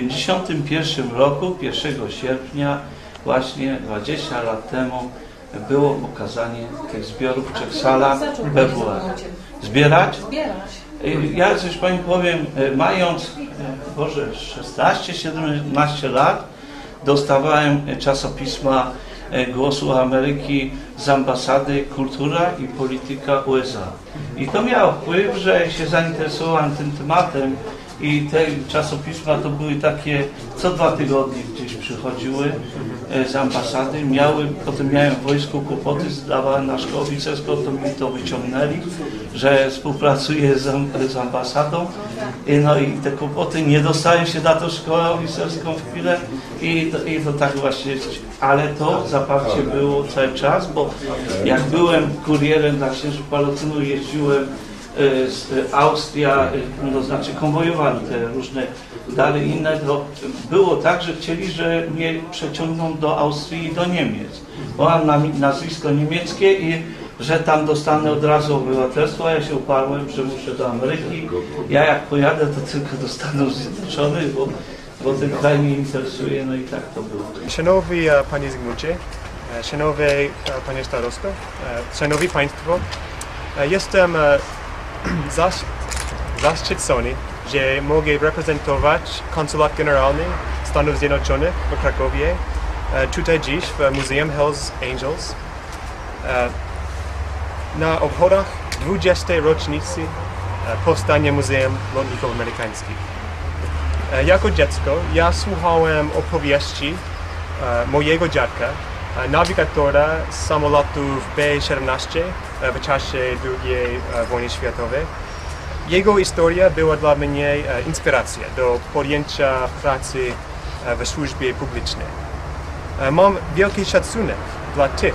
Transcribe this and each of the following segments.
1991 roku, 1 sierpnia, właśnie 20 lat temu, było pokazanie tych zbiorów w trzech salach. Zbierać? Y, Ja coś Pani powiem, y, mając, y, Boże, 16-17 lat, dostawałem czasopisma y, Głosu Ameryki z ambasady Kultura i Polityka USA. I to miało wpływ, że się zainteresowałem tym tematem i te czasopisma to były takie, co dwa tygodnie gdzieś przychodziły e, z ambasady, miały, potem miałem w wojsku kłopoty, zdawałem na szkołę oficerską, to mi to wyciągnęli, że współpracuję z, z ambasadą, I no i te kłopoty, nie dostałem się na tą szkołę oficerską w chwilę i, to- i to tak właśnie, ale to zaparcie było cały czas, bo jak byłem kurierem dla księży Palotynu, jeździłem Austria, e, no znaczy konwojowali te różne dary inne, to było tak, że chcieli, że mnie przeciągną do Austrii i do Niemiec. Bo mam nazwisko niemieckie i że tam dostanę od razu obywatelstwo, a ja się uparłem, że muszę do Ameryki. Ja jak pojadę, to tylko do Stanów Zjednoczonych, bo, bo ten kraj mnie interesuje, no i tak to było. Szanowni e, Panie Zygmuncie, e, Szanowny e, Panie Starosto, Szanowni Państwo, jestem e, zaś, zaszczycony, że mogę reprezentować Konsulat Generalny Stanów Zjednoczonych w Krakowie e, tutaj dziś w Muzeum Hells Angels e, na obchodach 20. rocznicy e, powstania Muzeum Lotników Amerykańskich. Jako dziecko ja słuchałem opowieści mojego dziadka, nawigatora samolotów B-17 e, w czasie II e, wojny światowej. Jego historia była dla mnie e, inspiracją do podjęcia pracy w służbie publicznej. Mam wielki szacunek dla tych,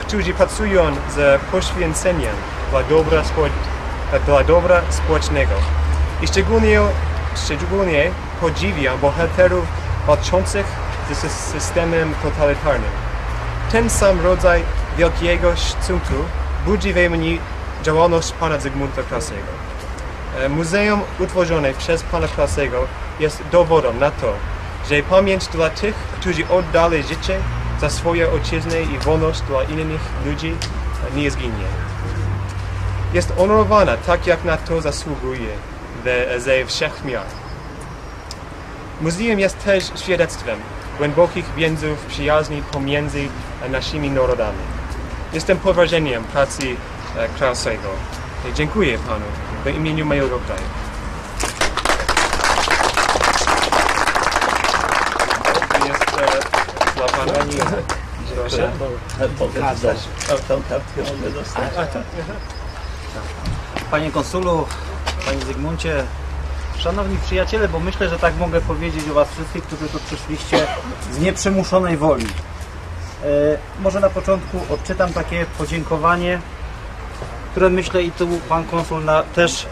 którzy pracują z poświęceniem dla dobra, dla dobra społecznego. I szczególnie, szczególnie podziwiam bohaterów walczących z sys- systemem totalitarnym. Ten sam rodzaj wielkiego szacunku budzi we mnie działalność pana Zygmunta Krasego. E, Muzeum utworzone przez pana Krasego jest dowodem na to, że pamięć dla tych, którzy oddali życie za swoją ojczyznę i wolność dla innych ludzi e, nie zginie. Jest honorowana tak, jak na to zasługuje ze wszechmiar. Muzeum jest też świadectwem głębokich więzów przyjaźni pomiędzy naszymi narodami. Jestem pod wrażeniem pracy e, Krasego. I Dziękuję panu w imieniu mojego kraju. Jest e, dla pana. Panie konsulu, panie Zygmuncie, szanowni przyjaciele, bo myślę, że tak mogę powiedzieć o was wszystkich, którzy tu przyszliście z nieprzymuszonej woli. E, może na początku odczytam takie podziękowanie, które myślę i tu pan konsul na, też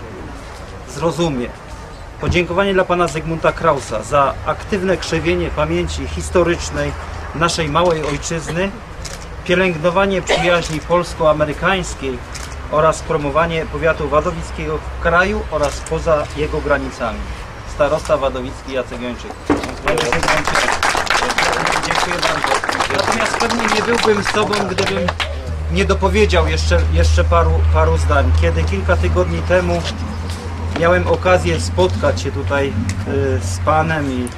zrozumie. Podziękowanie dla pana Zygmunta Krausa za aktywne krzewienie pamięci historycznej naszej małej ojczyzny, pielęgnowanie przyjaźni polsko-amerykańskiej oraz promowanie powiatu wadowickiego w kraju oraz poza jego granicami. Starosta wadowicki Jacek Jończyk. Dziękuję bardzo. Natomiast pewnie nie byłbym sobą, gdybym nie dopowiedział jeszcze, jeszcze paru, paru zdań. Kiedy kilka tygodni temu miałem okazję spotkać się tutaj y, z Panem i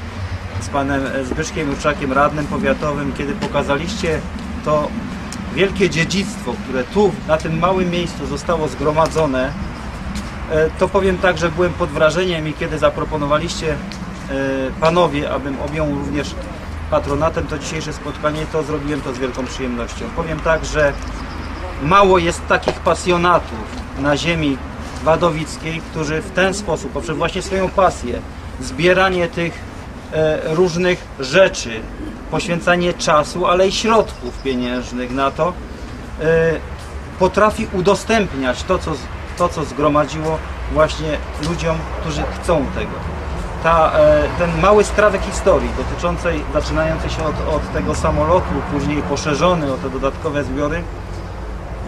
z Panem Zbyszkiem Juczakiem, radnym powiatowym, kiedy pokazaliście to wielkie dziedzictwo, które tu, na tym małym miejscu zostało zgromadzone, e, to powiem tak, że byłem pod wrażeniem i kiedy zaproponowaliście e, Panowie, abym objął również patronatem to dzisiejsze spotkanie, to zrobiłem to z wielką przyjemnością. Powiem tak, że mało jest takich pasjonatów na ziemi wadowickiej, którzy w ten sposób, poprzez właśnie swoją pasję, zbieranie tych e, różnych rzeczy, poświęcanie czasu, ale i środków pieniężnych na to, e, potrafi udostępniać to co, to, co zgromadziło właśnie ludziom, którzy chcą tego. Ta, e, ten mały skrawek historii dotyczącej, zaczynającej się od, od tego samolotu, później poszerzony o te dodatkowe zbiory,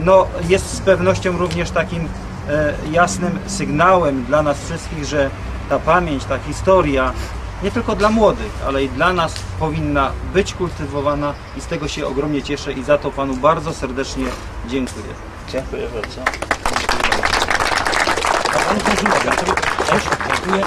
no, jest z pewnością również takim e, jasnym sygnałem dla nas wszystkich, że ta pamięć, ta historia nie tylko dla młodych, ale i dla nas powinna być kultywowana i z tego się ogromnie cieszę i za to Panu bardzo serdecznie dziękuję. Dziękuję bardzo. A panu też. Też dziękuję.